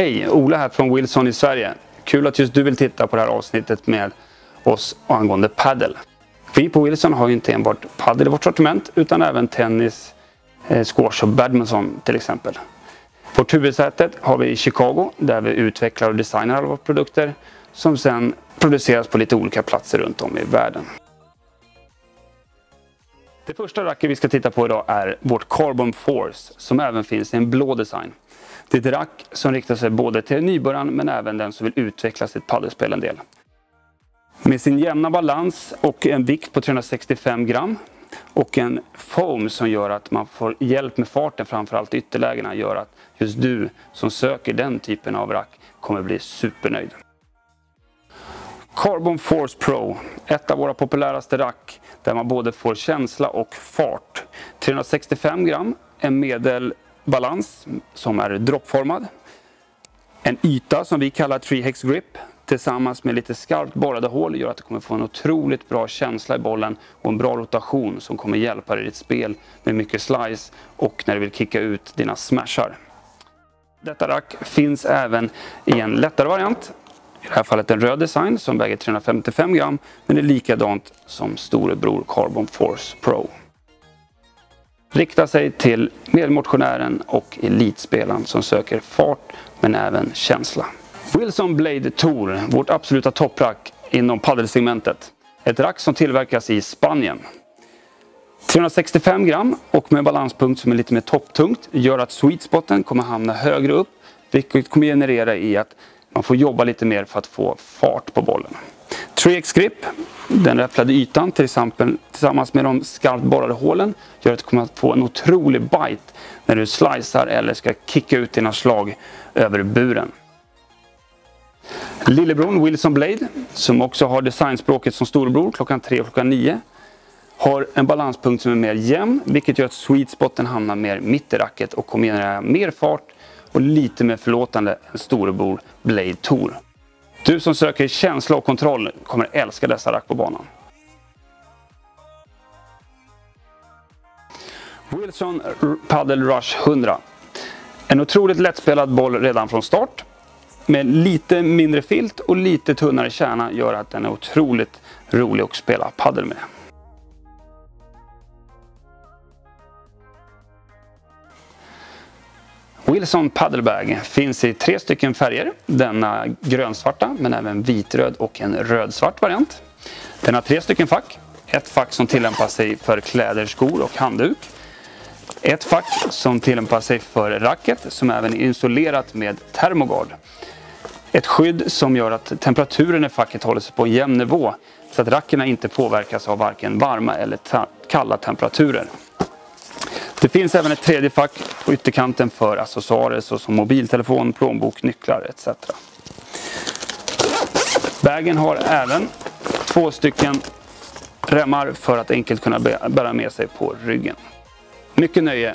Hej! Ola här från Wilson i Sverige. Kul att just du vill titta på det här avsnittet med oss angående paddle. Vi på Wilson har ju inte enbart paddle i vårt sortiment utan även tennis, eh, squash och badminton till exempel. Vårt huvudsäte har vi i Chicago där vi utvecklar och designar alla våra produkter som sedan produceras på lite olika platser runt om i världen. Det första racket vi ska titta på idag är vårt Carbon Force som även finns i en blå design. Det är ett rack som riktar sig både till nybörjaren men även den som vill utveckla sitt paddelspel en del. Med sin jämna balans och en vikt på 365 gram och en foam som gör att man får hjälp med farten, framförallt ytterlägena, gör att just du som söker den typen av rack kommer bli supernöjd. Carbon Force Pro, ett av våra populäraste rack där man både får känsla och fart. 365 gram, en medel balans som är droppformad. En yta som vi kallar 3 Hex Grip tillsammans med lite skarpt borrade hål gör att du kommer få en otroligt bra känsla i bollen och en bra rotation som kommer hjälpa dig i ditt spel med mycket slice och när du vill kicka ut dina smashar. Detta rack finns även i en lättare variant i det här fallet en röd design som väger 355 gram men är likadant som storebror Carbon Force Pro. Riktar sig till medelmotionären och elitspelaren som söker fart men även känsla. Wilson Blade Tour, vårt absoluta topprack inom paddelsegmentet. Ett rack som tillverkas i Spanien. 365 gram och med balanspunkt som är lite mer topptungt gör att sweet spoten kommer hamna högre upp vilket kommer generera i att man får jobba lite mer för att få fart på bollen. 3X Grip, den räfflade ytan till exempel, tillsammans med de skarpt borrade hålen gör att du kommer att få en otrolig bite när du slicear eller ska kicka ut dina slag över buren. Lillebron Wilson Blade, som också har designspråket som storebror klockan 3 och klockan 9, har en balanspunkt som är mer jämn, vilket gör att sweet spoten hamnar mer mitt i racket och kommer generera mer fart och lite mer förlåtande än storebror Blade Tour. Du som söker känsla och kontroll kommer älska dessa rack på banan. Wilson Paddle Rush 100. En otroligt lättspelad boll redan från start. Med lite mindre filt och lite tunnare kärna gör att den är otroligt rolig att spela paddel med. Wilson Paddlebag finns i tre stycken färger. Denna grönsvarta men även vitröd och en rödsvart variant. Den har tre stycken fack. Ett fack som tillämpar sig för kläder, skor och handduk. Ett fack som tillämpar sig för racket som även är isolerat med termogard. Ett skydd som gör att temperaturen i facket håller sig på en jämn nivå så att rackerna inte påverkas av varken varma eller kalla temperaturer. Det finns även ett tredje fack på ytterkanten för accessoarer såsom mobiltelefon, plånbok, nycklar etc. Bagen har även två stycken remmar för att enkelt kunna bära med sig på ryggen. Mycket nöje